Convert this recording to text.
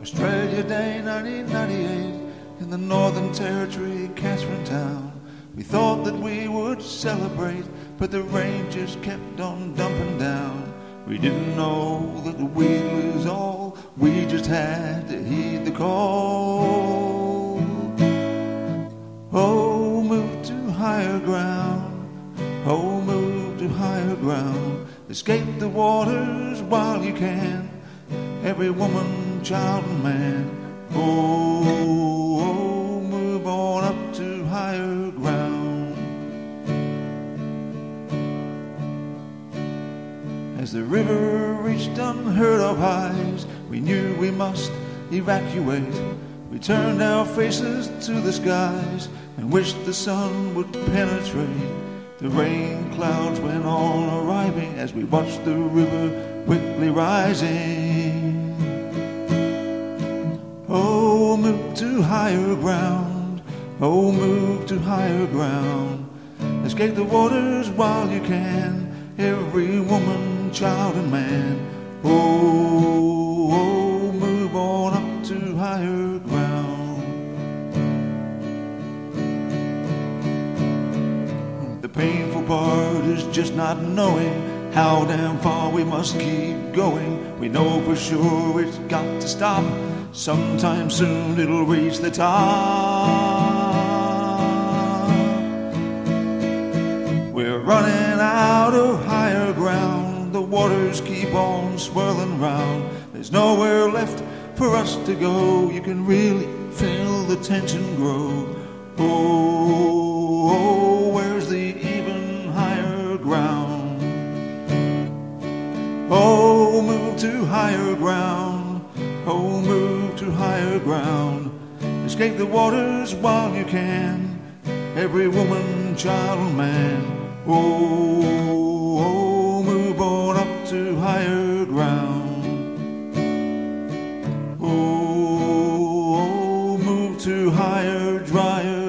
Australia Day 1998 in the Northern Territory, Katherine Town. We thought that we would celebrate, but the rain just kept on dumping down. We didn't know that we'd lose all, we just had to heed the call. Oh, move to higher ground, oh, move to higher ground. Escape the waters while you can, every woman, child, and man. Oh, oh, move on up to higher ground. As the river reached unheard of heights, we knew we must evacuate. We turned our faces to the skies and wished the sun would penetrate. The rain clouds went on arriving as we watched the river quickly rising. To higher ground. Oh, move to higher ground. Escape the waters while you can. Every woman, child, and man. Oh, oh move on up to higher ground. The painful part is just not knowing how damn far we must keep going. We know for sure it's got to stop. Sometime soon it'll reach the top. We're running out of higher ground. The waters keep on swirling round. There's nowhere left for us to go. You can really feel the tension grow. Oh, oh where's the even higher ground? Oh, move to higher ground. Oh, underground. Escape the waters while you can. Every woman, child, man. Oh, oh, move on up to higher ground. Oh, oh move to higher, drier.